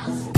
Yes.